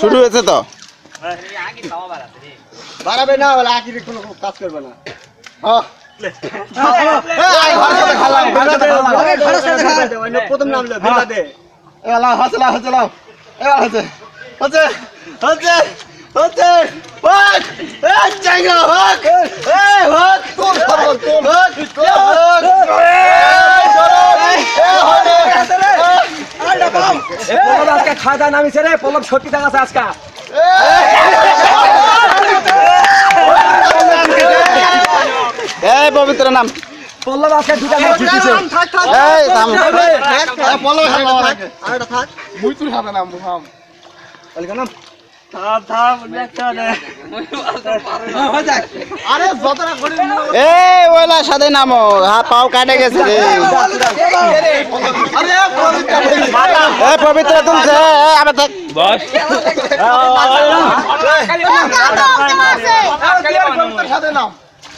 শুরু হয়েছে তো বাড়াবে না বলে আকিরে কোনো কাজ করবে না হ্যাঁ। প্রথম নাম হাসলাম, হাসলাম। হচ্ছে, হচ্ছে, হচ্ছে, হচ্ছে। হোক! এই জায়গা, হোক! এই, হোক! তোর সর্বত, হোক! হোক! পলব আজকে খাওয়া দাওয়া নামিছে রে পলব সত্যি দেখাচ্ছে আজকে এই পবিত্র নাম পল্লব আজকে দুটা ম্যাচ জিতেছে থাক, থাক, এই থাম থাক, থাক, পলো খেললাম আগে। আরেকটা থাক। আরে যতটা করি এই ওলা হাত পাও কাটে গেছে রে পবিত্র তুলছে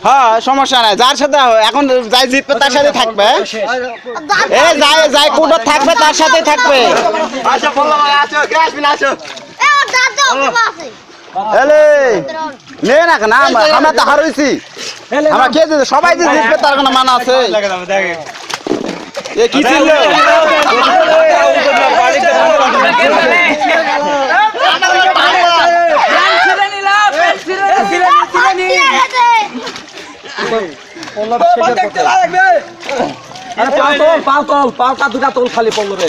হ্যাঁ সমস্যা নাই যার সাথে এখন যাই জিতবে তার সাথে থাকবে এ যাই যাই কোর্টত থাকবে তার সাথে থাকবে আচ্ছা আসবি এলে নে না কেন আমরা তো হারইছি আমরা কে জিতবে সবাই যে জিতবে তার কোনো মানা আছে। এ কি ছিল? আরে পাও পাও দুটা তোল খালি পল্লবে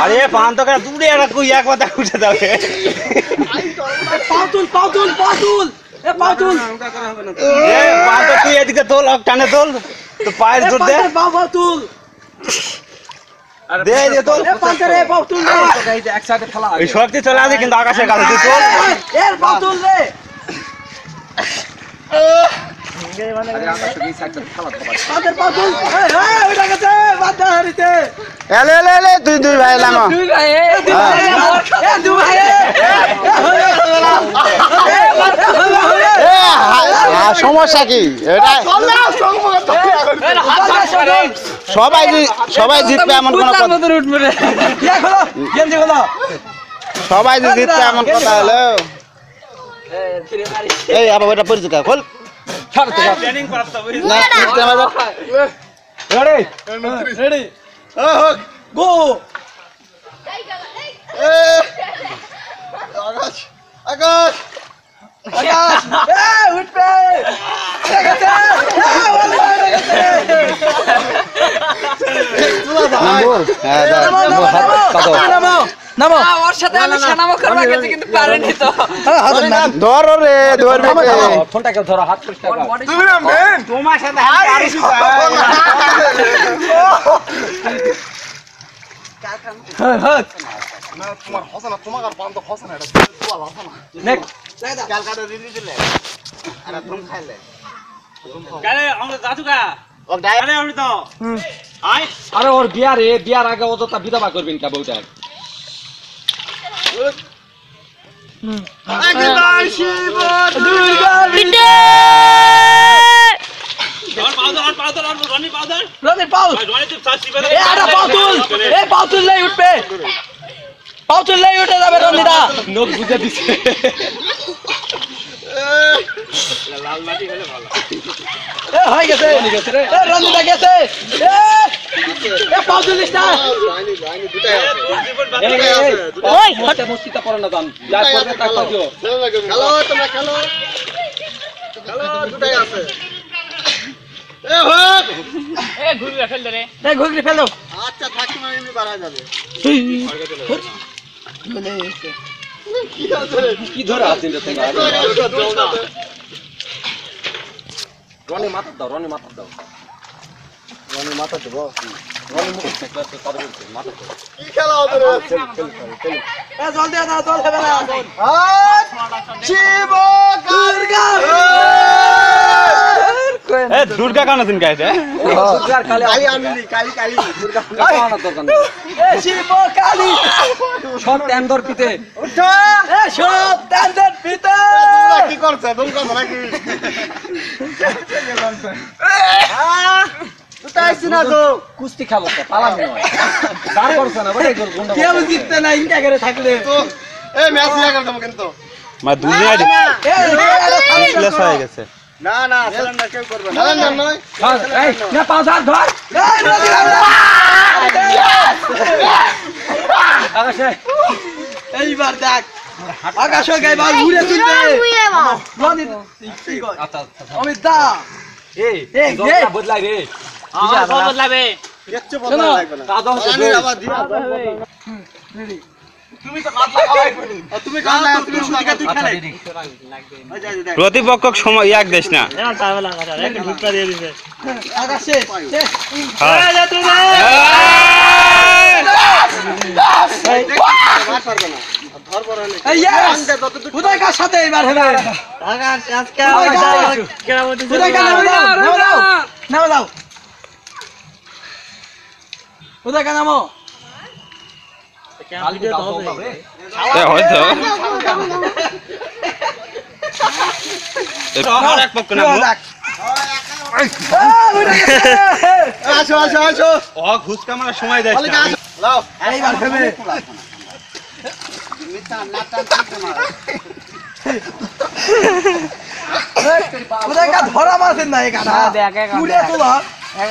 আরে পান তো দূরে একটা কই এক কথা উঠে যাবে পাতুল পাতুল পাও তুল পাও তুল এ পাও তুল। এ পান তো তুই এদিকে তোল আর টানে তোল তো পায়ের জোর দে। পাও পাও তুল। দে এদিকে তোল। এ পান্তে রে পাও তুল রে এক সাইডে ফেলা শক্তি চলে আসে কিন্তু আকাশের কাছে তুই তোল। এর পা তুল রে পান্তের পাও তুল এই এই ওইটা গেছে বাদা হারিতে এলে এলে এলে তুই দুই দুই ভাই দুই দুই হা, সমস্যা কি সবাই সবাই জিতবে এমন কোন ইয়া সবাই জিতবে এমন কথা হলো এই আবার ওটা পরিচিত খোল ট্রেনিং করাস তো বুঝলি? না জিততে হবে। রেডি হোক গো! আকাশ আকাশ আকাশ। এ উঠবে! এ গেছে এ ওলা গেছে নম্বর হ্যাঁ দাও, হাত পাতো। নামো। নামো ওর সাথে আমি সানামো করবা গেছি কিন্তু পারেনি তো। ধর রে ধরবে ফোনটাকে ধরো হাত পরিষ্কার তুমি না মেন তোমার সাথে হাত পারিস তো। তোমার হসনা তোমার আর পান হসনা এটা তোলা হসনা নেক্সট ক্যালকাটা দিদি দিলে। আরে তুমি খাইলে। কালে আমরা যাতুকা ও ডাই আমি তো আয়। আরে ওর বিয়ার বিয়ার আগে অযথা বিধবা করবেন কা বউটা উঠবে পাউতুল লাই উঠে যাবে রনিদা নোক বুঝে দিছে লাল মাটি হলে ভালো এ হয়ে গেছে। এ রনিদা গেছে। এ এ পাউতুল লিস্টা তোর জীবন এই বাঁচা এই ওই মস্তে মস্তিটা পড়ে না দাম যা করবে তা কাজও খেলো। তোমরা খেলো। খেলো দুটাই আছে। ফেলো আচ্ছা থাকি এমনি বাড়া যাবে। কি ধরে আছেন রনি মাথা দাও রনি মাথা দাও। রনি মাথা দেবো? রনি মুখ মাথা কি খেলা ওদের জল দিয়ে দাও জল হবে শিব দুর্গা এ দুর্গা কানা দিন গাইতে দুর্গার কালে কালি আনলি কালি কালি। দুর্গা কাপানোর দরকার এ শিব কালী। সব পিতে। এ সব পিতে। কি করছে? নাকি কুস্তি খাব তো পালামি নয় দাঁড় করছে না কেউ জিততে না ইনকা করে থাকলে। তো ম্যাচ কিন্তু। মা দুনিয়া হয়ে গেছে। না না সিলিন্ডার কেউ করবে না। সিলিন্ডার নয়। এই না পাঁচ হাত ধর। আকাশে। এইবার দেখ। আকাশ গাইবার উড়ে তুলবে। রনি অমিত দা। এই এই বদলাই রে কিচ্ছু বদলা লাগবে না। কাদা হচ্ছে পানি আবার দিবা। প্রতিপক্ষ সময় ইয়াক দেশ না সাথে এবার নামে দাও দাও দাও নামো এ হয়তো। এক পক্ষ নামো আসো আসো আসো। ও ঘুষকা মারার সময় দেয় এইবার হবে। ধরা মারছেন না এখানে? উড়ে তোলা এই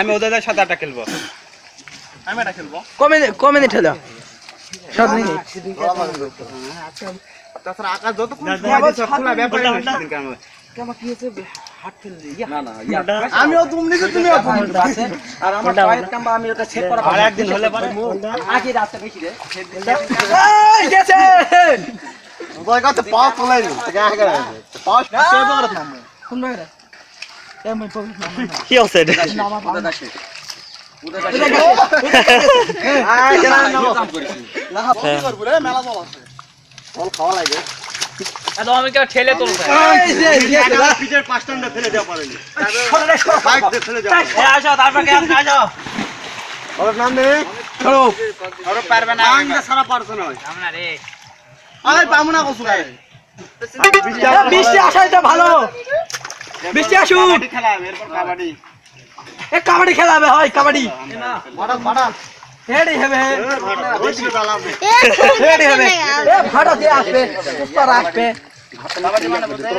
আমি ওদের সাথে খেলব। আমি এটা খেলব। কমে কমে নিতে দাও সব মিনিট। তাছাড়া আকাশ যত আমিও তুমি তুমিও আর আমার পায়ের কাম্বা আমি ওটা চেক করা আর একদিন হলে পরে। আগে রাস্তা বেশি রে। এই গেছে! উদয় কত পাও তোলাই নি গা গা পাও সেভ করে। নাম কোন ভাইরা এমন পবিত্র কি আছে এটা? আয় কেন নাম না বন্ধ করব রে মেলা বল আছে ফল খাওয়া লাগে। ঠেলে তুলছে এই যে পিঠের পাঁচটা ফেলে দেওয়া পারেনি। সরে রে সরে বাইক দিয়ে ফেলে দেওয়া তারপর ওর নাম দে সরো ওর পারবে না। আঙ্গা সারা পারছ না। আমরা রে। আরে পামু কসু গায় বৃষ্টি আসাই ভালো। বৃষ্টি আসুক খেলা এরপর কাবাডি। এ কাবাডি খেলা হবে হয় কাবাডি। হেডি হবে বেশি চালাবে হেডি হবে এ ভাড়া দিয়ে আসবে উস্তাদ আসবে কাবাডি মানে বলতে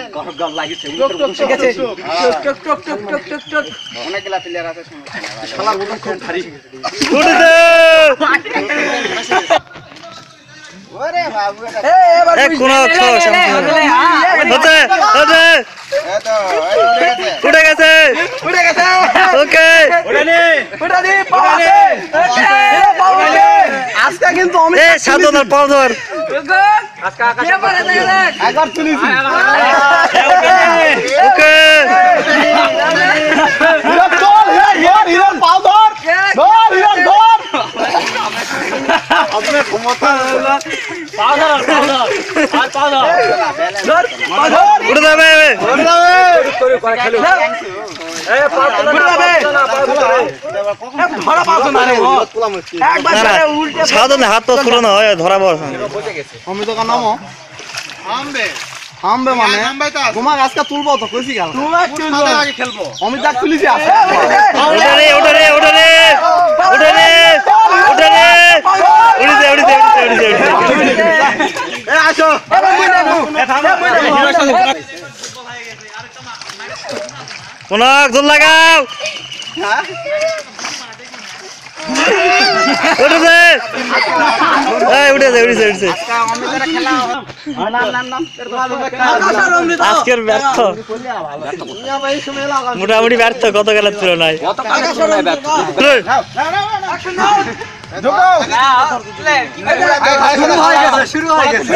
টক টক ঠিক আছে টক টক টক টক টক টক অনেকগুলা প্লেয়ার আছে শুনো ওরে বাবু এটা এ এবার এ কোন হতে হতে হতে এতো এই উঠে গেছে উঠে গেছে ওকে উঠে দি পাওয়াছে পাওয়াছে আজকে কিন্তু আমি এ সাধনার পাও ধর। একবার তুলিছি। ওকে। ধর ধর। ধর ক্ষমতা ধর উঠে যাবে। উঠে যাবে। ধরা। সাধনে হাত তো হয় নামো মানে তোমার আজকে তুলবো তো কইছি গেল তোমার তুলবো আগে খেলব অমিত তুলিছি আছে উঠে রে ওটা রে ওটা রে ওটা রে উঠে রে উড়িছে উড়িছে উড়িছে উড়িছে এ আসো কোনক জোর লাগাও উঠেছে উঠেছে উঠেছে উঠেছে আজকের ব্যর্থ মোটামুটি ব্যর্থ গত গেলের তুলনায় শুরু হয়ে গেছে শুরু হয়ে গেছে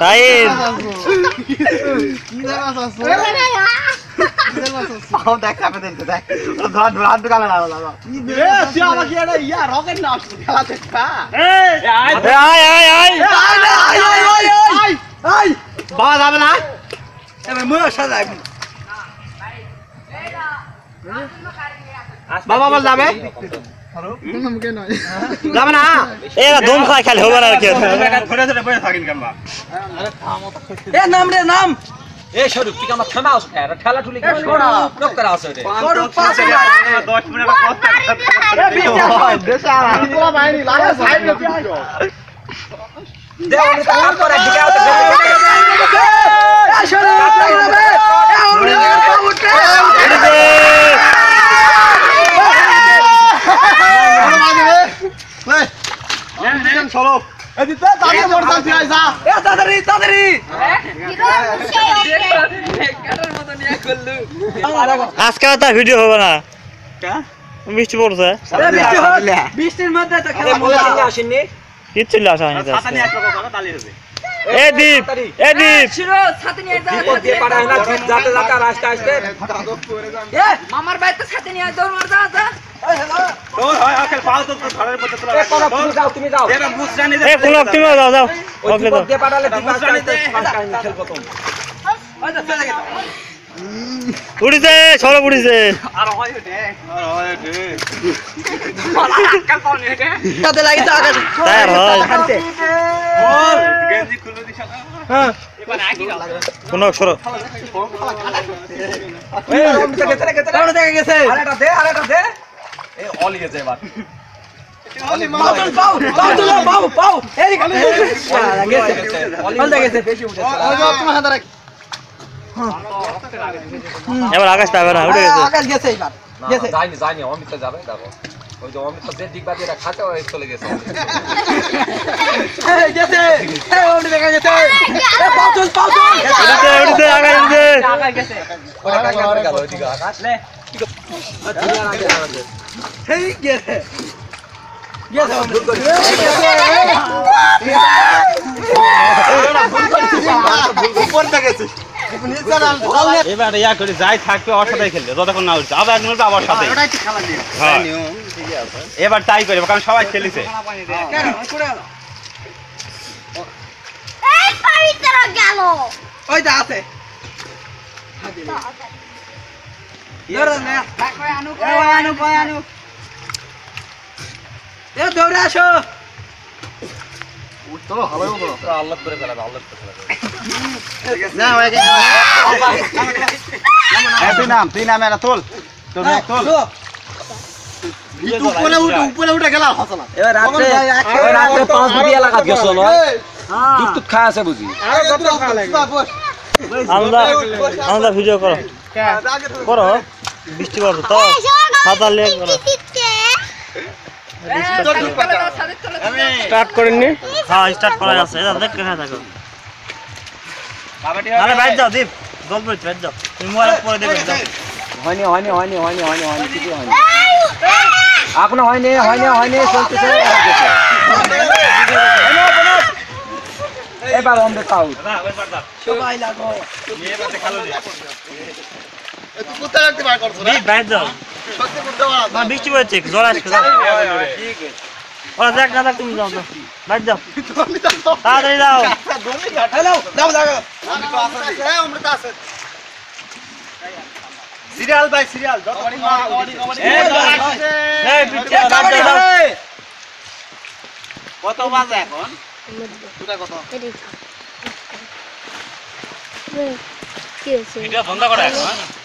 তাই দেখ চাপে দিন তো, দেখ। ধর ধর হাত ঢুকালে না আয়। আয় আয় বাবা যাবে না। বাবা বল যাবে যাবে না এরা ধুম খায় খালি হবে না আর কি এ নাম রে নাম এ স্বরূপ তুই আমার থামা আস ফের ঠেলা ঠুলি করা লোক করা আছে রে স্বরূপ পাঁচ দে আমি তো কাম করে দিকে আউট এ স্বরূপ লাগবে এ ওরে উঠে এ তাড়াতাড়ি তাড়াতাড়ি কাটার মতো নিয়ে করলু আজকে তার ভিডিও হবে না। বৃষ্টি পড়ছে। বৃষ্টির মধ্যে কিচ্ছু আসা হয়নি তো আজকে। এ দীপ এ দীপ। শিরো সাথে নিয়ে যা দিয়ে পাড়ায় না যাতে যাতে রাস্তা আসতে এ মামার বাড়িতে সাথে নিয়ে দৌড় মার যা যা এ করো, তুমি যাও যাও উড়িছে সরব উড়িছে কোন সরব গেছে এই অলি গেছে এবার। গেছে। গেছে উঠেছে। এবার আকাশ পাবে না উঠে গেছে। আকাশ গেছে এবার। গেছে। যাইনি যাইনি অমিত যাবে দেখো। ওই যে অমিত যে দিক বাদিয়ে খাতে ওই চলে গেছে। গেছে। এই অমিত দেখা গেছে। এ পাউতুল পাউতুল উড়িছে উড়িছে আকাশ উড়িছে ওটা কাজ গেল ওইদিকে আকাশ। লে গেছে এবার ইয়া করে যাই থাকবে ওর সাথে খেলবে। যতক্ষণ না উঠছে। আবার এক মিনিট আবার সাথে হ্যাঁ। এবার তাই করে কারণ সবাই খেলেছে। গেল। ওই দা আছে। দৌড়ে আসো আল্লাহ করে ফেলা আল্লাহ করে ফেলা তুই নাম তুই নাম এরা তোল তোর তোল উপরে উঠে উপরে উঠে গেলাম হতো এবার রাতে রাতে পাঁচ দিয়ে লাগা গেছো নয় দুধ টুধ খায় আছে বুঝি আমরা আমরা ভিডিও করো করো। বৃষ্টি পড়ছে তো। সাঁতার লেগে করো স্টার্ট করেননি হ্যাঁ স্টার্ট করা আছে দেখ কেন থাকো আরে বাইর যাও দীপ। জল পড়ছে বাইর যাও। তুমি মোবাইল পরে যাও। হয়নি হয়নি হয়নি হয়নি হয়নি হয়নি কিছু হয়নি। এখনও হয়নি হয়নি হয়নি চলতেছে এবার অন্ধে পাউ তুই কোথায় রাখতে বার করছ দীপ বাইর যাও সত্যি করতে পারো না? বৃষ্টি পড়ছে জল আসছে যাও। ওরা দেখ না দেখ তুমি যাও যাও। বাইর যাও তাড়াতাড়ি যাও হ্যালো দাও। দাও অমৃত আছে। Serial by serial. যত এই বৃষ্টি বাইর যাও, যাও কত বাজে এখন? কি হয়েছে? ভিডিও বন্ধ করে এখন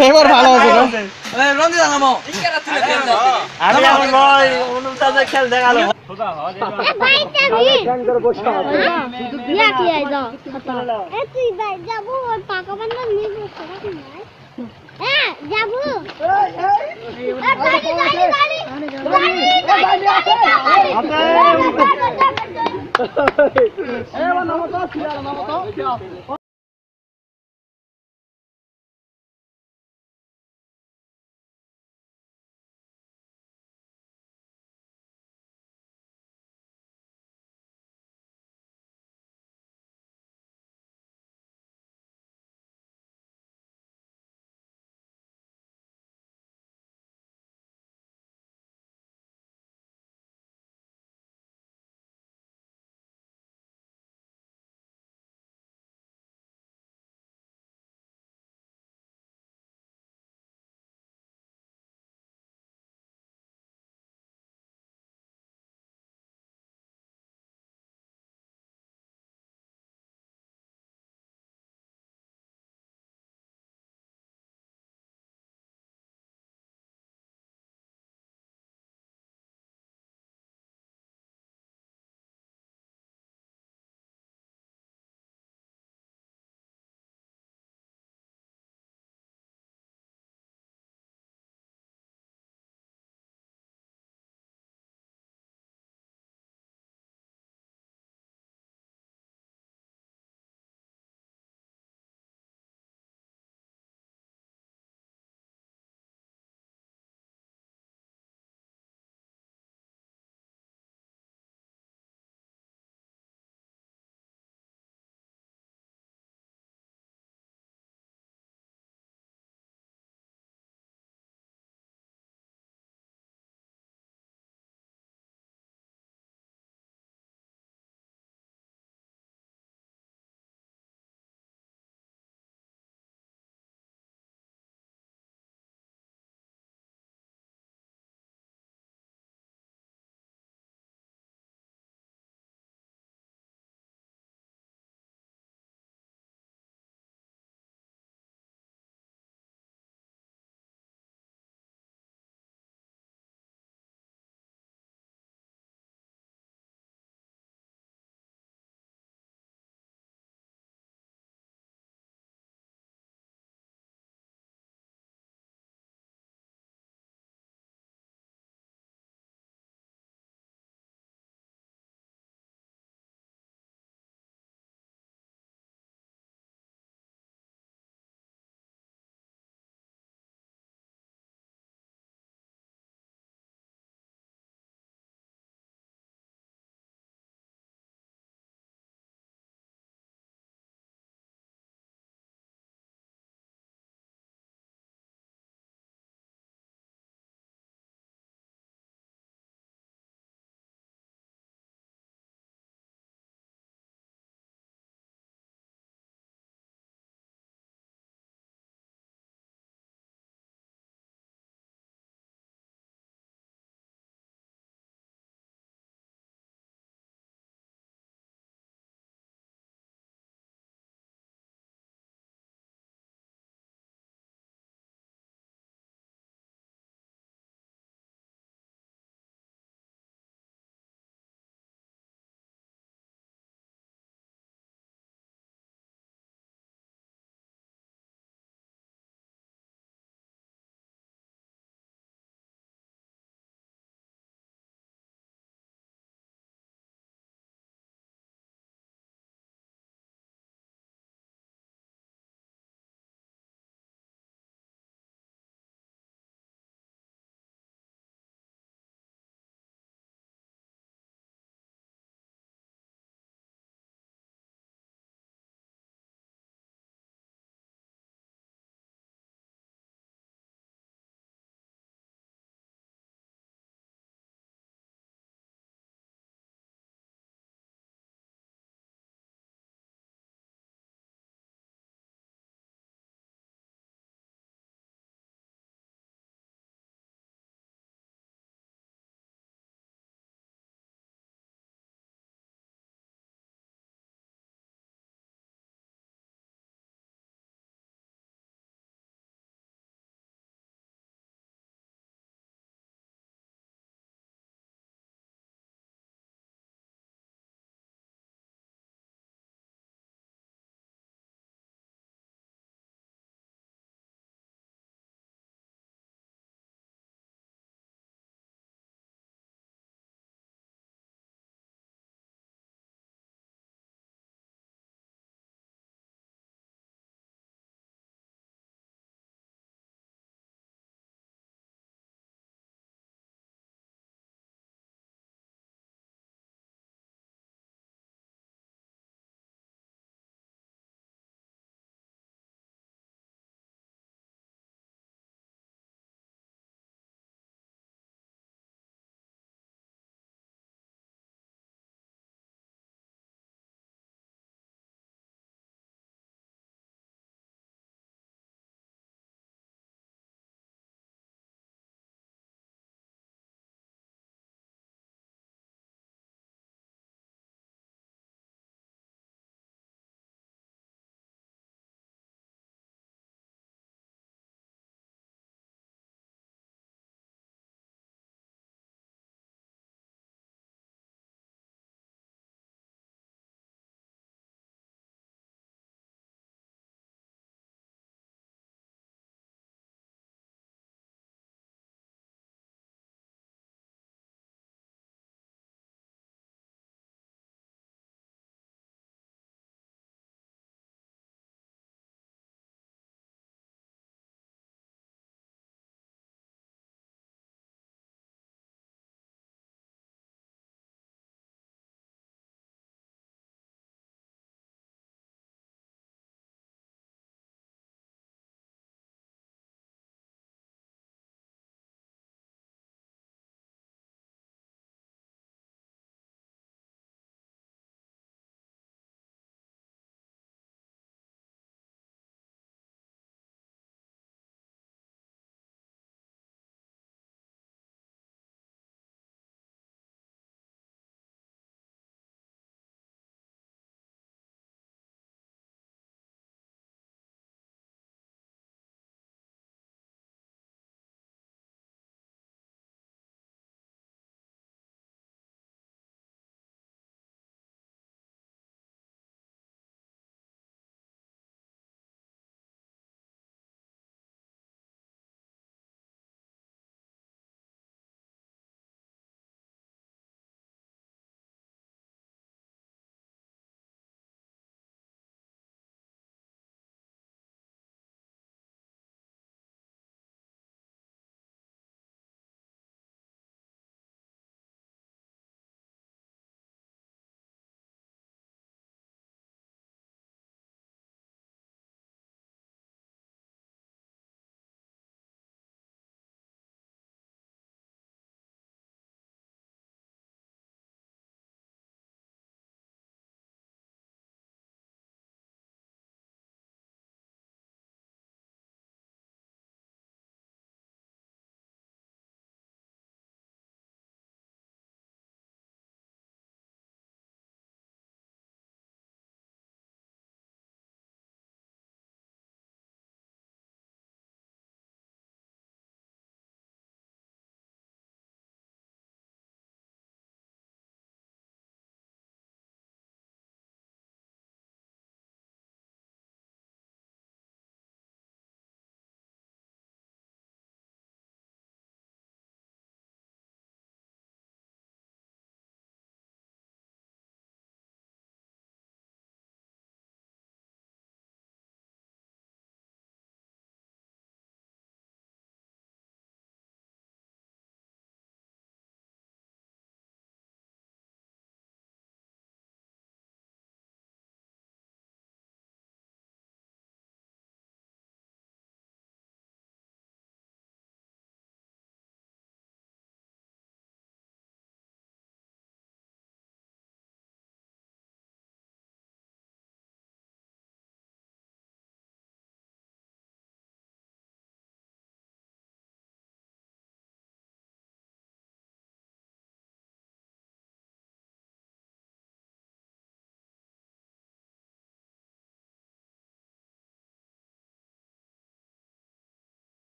এবার ভালো আছে রঞ্জিত নামো আমি আমার ভাই অনুতাদের খেল দেখাল যাব